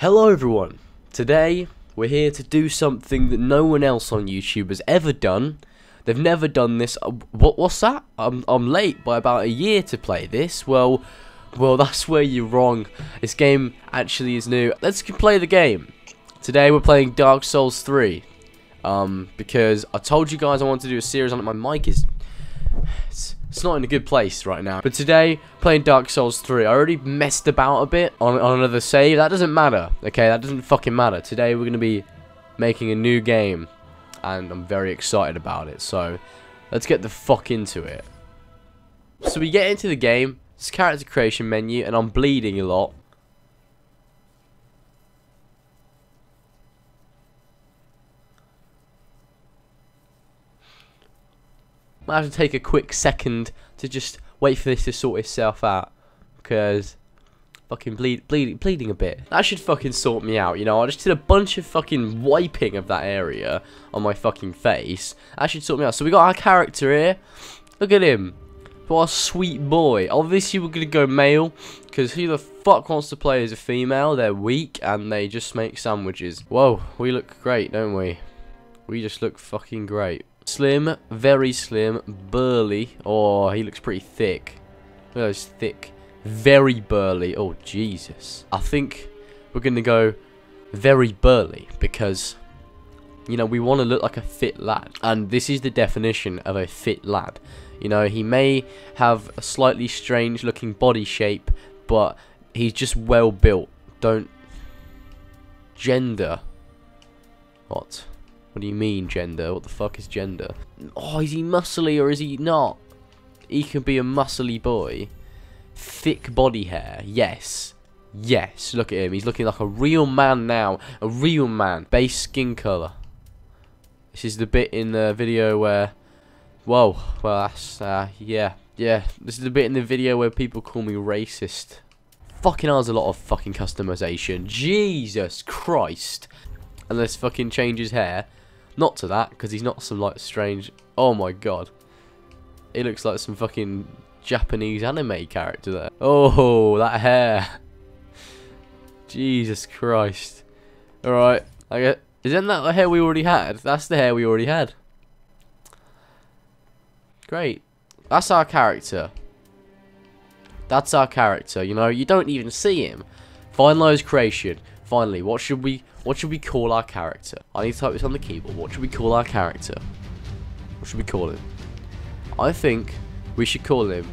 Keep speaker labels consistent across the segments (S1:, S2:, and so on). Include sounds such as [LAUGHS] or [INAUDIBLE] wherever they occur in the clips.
S1: Hello everyone. Today we're here to do something that no one else on YouTube has ever done. They've never done this. Uh, what what's that? I'm I'm late by about a year to play this. Well, well [LAUGHS] that's where you're wrong. This game actually is new. Let's play the game. Today we're playing Dark Souls 3. Um because I told you guys I wanted to do a series on it. My mic is [SIGHS] it's, it's not in a good place right now. But today, playing Dark Souls 3, I already messed about a bit on, on another save. That doesn't matter, okay? That doesn't fucking matter. Today, we're going to be making a new game. And I'm very excited about it. So, let's get the fuck into it. So, we get into the game. It's character creation menu. And I'm bleeding a lot. Might have to take a quick second to just wait for this to sort itself out. Because fucking bleed, bleed, bleeding a bit. That should fucking sort me out, you know. I just did a bunch of fucking wiping of that area on my fucking face. That should sort me out. So we got our character here. Look at him. What a sweet boy. Obviously we're going to go male. Because who the fuck wants to play as a female? They're weak and they just make sandwiches. Whoa, we look great, don't we? We just look fucking great. Slim, very slim, burly. Oh, he looks pretty thick. Look at those thick. Very burly. Oh, Jesus. I think we're going to go very burly because, you know, we want to look like a fit lad. And this is the definition of a fit lad. You know, he may have a slightly strange looking body shape, but he's just well built. Don't gender. What? What do you mean, gender? What the fuck is gender? Oh, is he muscly or is he not? He can be a muscly boy. Thick body hair, yes. Yes, look at him. He's looking like a real man now. A real man. Base skin colour. This is the bit in the video where... Whoa, well that's, uh, yeah. Yeah, this is the bit in the video where people call me racist. Fucking hell, there's a lot of fucking customization. Jesus Christ. And let's fucking change his hair. Not to that, because he's not some, like, strange... Oh, my God. He looks like some fucking Japanese anime character there. Oh, that hair. [LAUGHS] Jesus Christ. Alright. I get... Isn't that the hair we already had? That's the hair we already had. Great. That's our character. That's our character, you know? You don't even see him. Finalize creation. Finally, what should we what should we call our character? I need to type this on the keyboard. What should we call our character? What should we call him? I think we should call him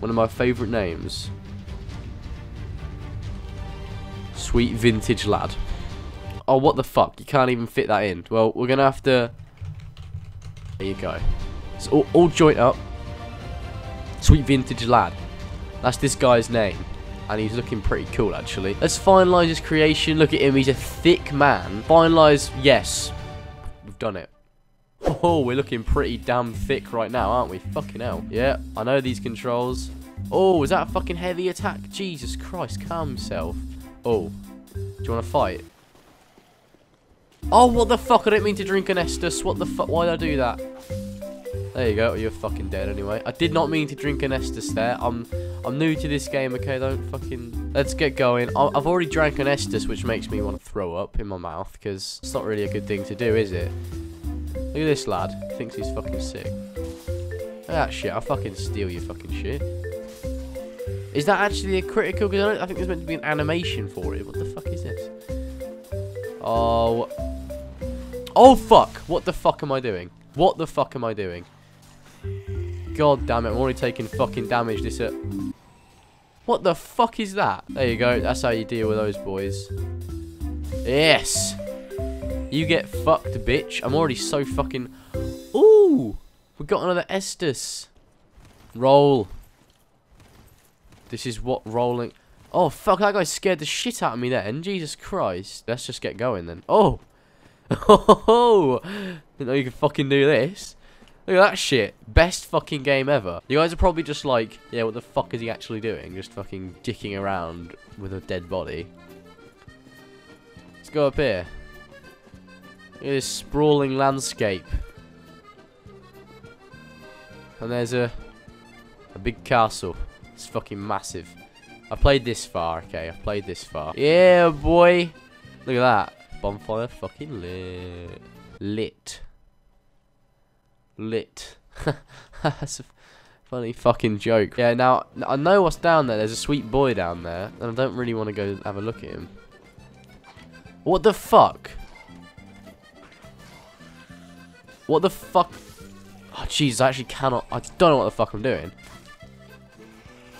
S1: one of my favourite names. Sweet Vintage Lad. Oh, what the fuck? You can't even fit that in. Well, we're going to have to... There you go. It's all, all joint up. Sweet Vintage Lad. That's this guy's name and he's looking pretty cool actually. Let's finalise his creation. Look at him, he's a thick man. Finalise, yes. We've done it. Oh, we're looking pretty damn thick right now, aren't we? Fucking hell. Yeah, I know these controls. Oh, is that a fucking heavy attack? Jesus Christ, calm yourself. Oh, do you want to fight? Oh, what the fuck? I didn't mean to drink an Estus. What the fuck? Why did I do that? There you go. You're fucking dead anyway. I did not mean to drink an Estus there. I'm I'm new to this game, okay? Don't fucking... Let's get going. I've already drank an Estus, which makes me want to throw up in my mouth, because it's not really a good thing to do, is it? Look at this lad. Thinks he's fucking sick. Look at that shit. I'll fucking steal your fucking shit. Is that actually a critical? Because I, I think there's meant to be an animation for it. What the fuck is this? Oh. Oh, fuck. What the fuck am I doing? What the fuck am I doing? God damn it, I'm already taking fucking damage this up. What the fuck is that? There you go, that's how you deal with those boys. Yes! You get fucked, bitch. I'm already so fucking... Ooh! We got another Estus. Roll. This is what rolling... Oh, fuck, that guy scared the shit out of me then. Jesus Christ. Let's just get going then. Oh! [LAUGHS] Oh! Didn't know you could fucking do this. Look at that shit. Best fucking game ever. You guys are probably just like, yeah, what the fuck is he actually doing? Just fucking dicking around with a dead body. Let's go up here. Look at this sprawling landscape. And there's a a big castle. It's fucking massive. I played this far. Okay, I've played this far. Yeah, boy. Look at that. Bonfire fucking lit. Lit. Lit. [LAUGHS] That's a funny fucking joke. Yeah, now, I know what's down there. There's a sweet boy down there. And I don't really want to go have a look at him. What the fuck? What the fuck? Oh, jeez, I actually cannot. I don't know what the fuck I'm doing.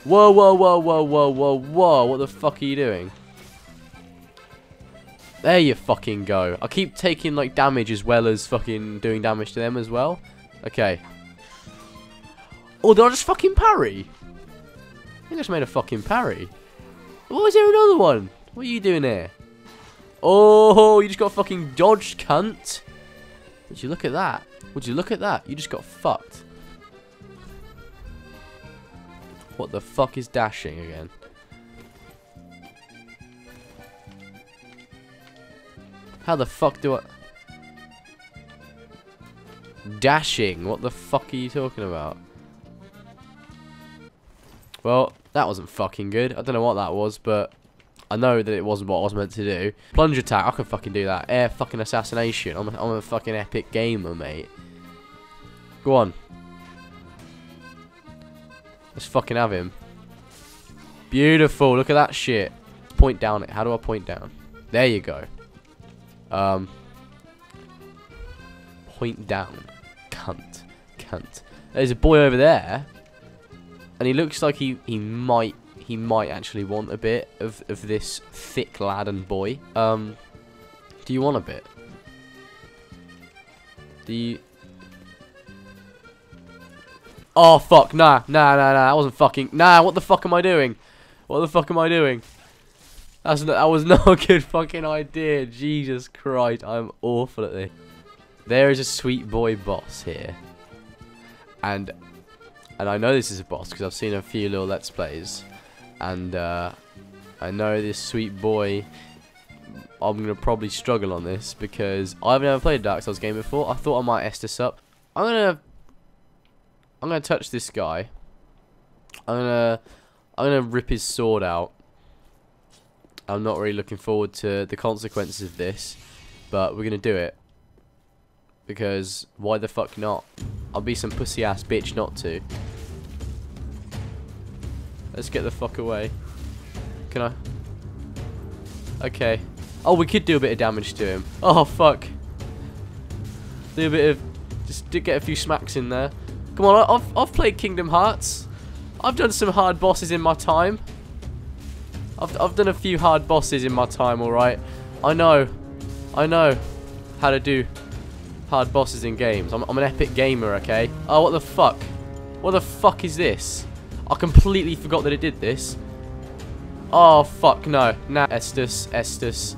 S1: Whoa, whoa, whoa, whoa, whoa, whoa, whoa. What the fuck are you doing? There you fucking go. I keep taking, like, damage as well as fucking doing damage to them as well. Okay. Oh, did I just fucking parry? I think I just made a fucking parry. What was there another one? What are you doing there? Oh, you just got fucking dodged, cunt. Would you look at that? Would you look at that? You just got fucked. What the fuck is dashing again? How the fuck do I... Dashing? What the fuck are you talking about? Well, that wasn't fucking good. I don't know what that was, but I know that it wasn't what I was meant to do. Plunge attack, I can fucking do that. Air fucking assassination. I'm a, I'm a fucking epic gamer, mate. Go on. Let's fucking have him. Beautiful. Look at that shit. Point down it. How do I point down? There you go. Um. Point down. Cunt. Cunt. There's a boy over there. And he looks like he, he might he might actually want a bit of, of this thick lad and boy. Um, do you want a bit? Do you... Oh, fuck. Nah, nah, nah, nah. That wasn't fucking... Nah, what the fuck am I doing? What the fuck am I doing? That's not, that was [LAUGHS] not a good fucking idea. Jesus Christ, I'm awful at this. There is a sweet boy boss here. And and I know this is a boss because I've seen a few little Let's Plays and uh, I know this sweet boy I'm gonna probably struggle on this because I've never played a Dark Souls game before. I thought I might S this up. I'm gonna I'm gonna touch this guy. I'm gonna I'm gonna rip his sword out. I'm not really looking forward to the consequences of this, but we're gonna do it. Because why the fuck not? I'll be some pussy ass bitch not to. Let's get the fuck away. Can I? Okay. Oh, we could do a bit of damage to him. Oh, fuck. Do a bit of... Just get a few smacks in there. Come on, I've, I've played Kingdom Hearts. I've done some hard bosses in my time. I've, I've done a few hard bosses in my time, alright? I know. I know how to do hard bosses in games. I'm, I'm an epic gamer, okay? Oh, what the fuck? What the fuck is this? I completely forgot that it did this. Oh, fuck, no. Nah, Estus, Estus.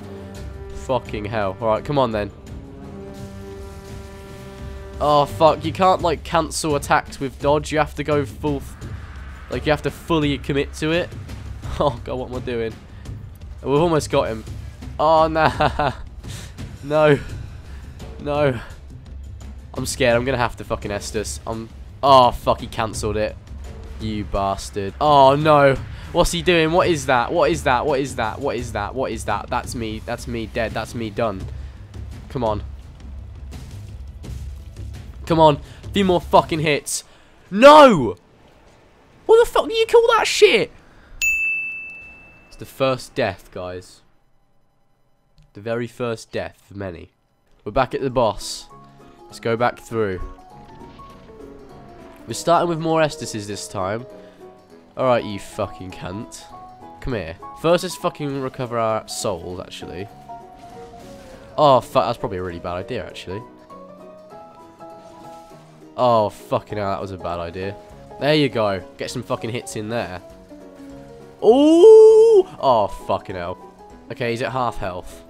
S1: Fucking hell. Alright, come on then. Oh, fuck. You can't, like, cancel attacks with dodge. You have to go full... Like, you have to fully commit to it. [LAUGHS] Oh, God, what am I doing? We've almost got him. Oh, nah. [LAUGHS] no. No. I'm scared. I'm going to have to fucking Estus. I'm... Oh, fuck. He cancelled it. You bastard. Oh, no. What's he doing? What is that? What is that? What is that? What is that? What is that? That's me. That's me dead. That's me done. Come on. Come on. A few more fucking hits. No! What the fuck do you call that shit? It's the first death, guys. The very first death of many. We're back at the boss. Let's go back through. We're starting with more Estises this time. Alright, you fucking cunt. Come here. First, let's fucking recover our souls, actually. Oh, fuck. That's probably a really bad idea, actually. Oh, fucking hell. That was a bad idea. There you go. Get some fucking hits in there. Ooh! Oh, fucking hell. Okay, he's at half health.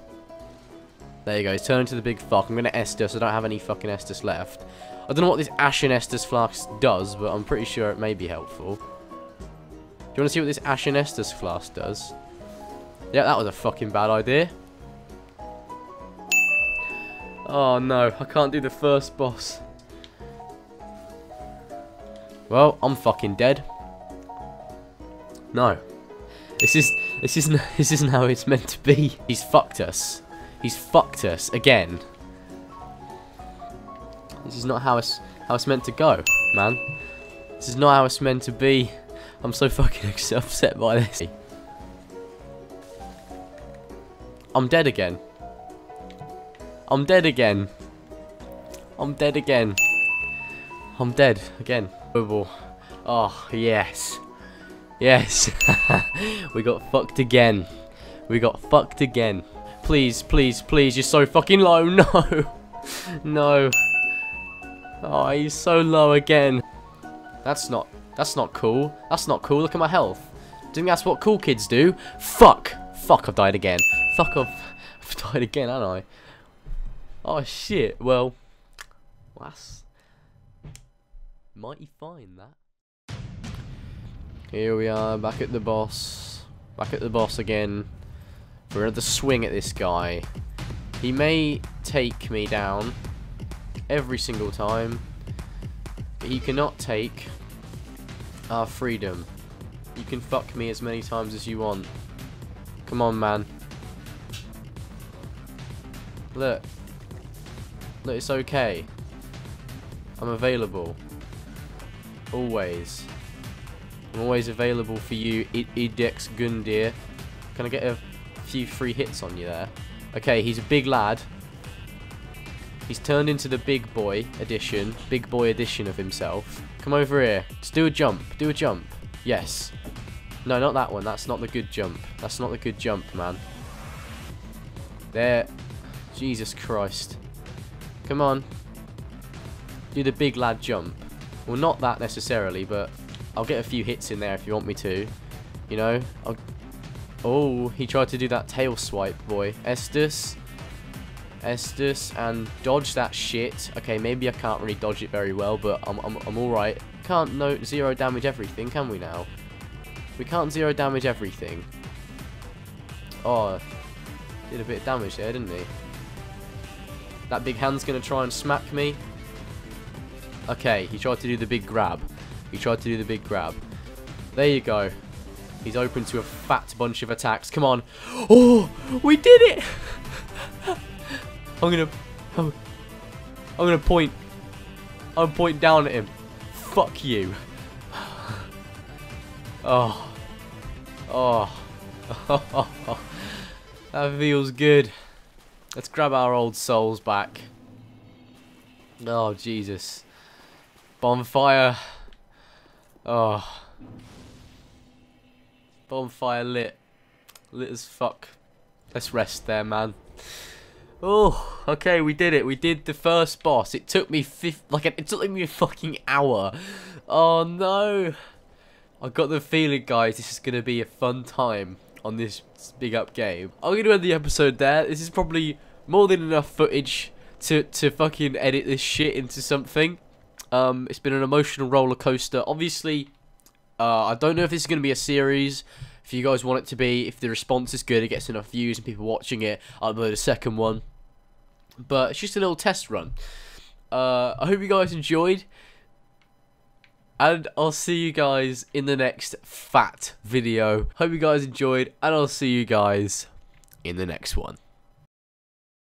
S1: There you go. He's turned to the big fuck. I'm going to Estus. I don't have any fucking Estus left. I don't know what this Ashen Estus Flask does, but I'm pretty sure it may be helpful. Do you want to see what this Ashen Estus Flask does? Yeah, that was a fucking bad idea. Oh no, I can't do the first boss. Well, I'm fucking dead. No. This is this isn't [LAUGHS] this isn't how it's meant to be. He's fucked us. He's fucked us again. This is not how it's how it's meant to go, man. This is not how it's meant to be. I'm so fucking [LAUGHS] upset by this. I'm dead again. I'm dead again. I'm dead again. I'm dead again. Oh, yes. Yes. [LAUGHS] we got fucked again. We got fucked again. Please, please, please. You're so fucking low. [LAUGHS] No. no. Oh, he's so low again. That's not, that's not cool. That's not cool. Look at my health. Do you think that's what cool kids do? Fuck. Fuck, I've died again. Fuck, I've, [LAUGHS] I've died again, haven't I? Oh, shit. Well, that's mighty fine, that. Here we are, back at the boss. Back at the boss again. For another swing at this guy. He may take me down every single time. But he cannot take our freedom. You can fuck me as many times as you want. Come on, man. Look. Look, it's okay. I'm available. Always. I'm always available for you, Iudex Gundyr. Can I get a few free hits on you there? Okay, he's a big lad. He's turned into the big boy edition, big boy edition of himself. Come over here. Just do a jump. Do a jump. Yes. No, not that one. That's not the good jump. That's not the good jump, man. There. Jesus Christ. Come on. Do the big lad jump. Well, not that necessarily, but I'll get a few hits in there if you want me to. You know? I'll... Oh, he tried to do that tail swipe, boy. Estus. Estus. And dodge that shit. Okay, maybe I can't really dodge it very well, but I'm, I'm, I'm alright. Can't no zero damage everything, can we now? We can't zero damage everything. Oh, did a bit of damage there, didn't he? That big hand's going to try and smack me. Okay, he tried to do the big grab. He tried to do the big grab. There you go. He's open to a fat bunch of attacks. Come on. Oh, we did it! I'm gonna... I'm, I'm gonna point... I'm point down at him. Fuck you. Oh. Oh. [LAUGHS] that feels good. Let's grab our old souls back. Oh, Jesus. Bonfire. Oh. Bonfire lit. Lit as fuck. Let's rest there, man. Oh, okay, we did it. We did the first boss. It took me like it took me a fucking hour. Oh no. I got the feeling, guys, this is gonna be a fun time on this big up game. I'm gonna end the episode there. This is probably more than enough footage to to fucking edit this shit into something. Um, it's been an emotional roller coaster. Obviously, uh, I don't know if this is going to be a series. If you guys want it to be, if the response is good, it gets enough views and people watching it, I'll upload a second one. But it's just a little test run. Uh, I hope you guys enjoyed. And I'll see you guys in the next fat video. Hope you guys enjoyed, and I'll see you guys in the next one.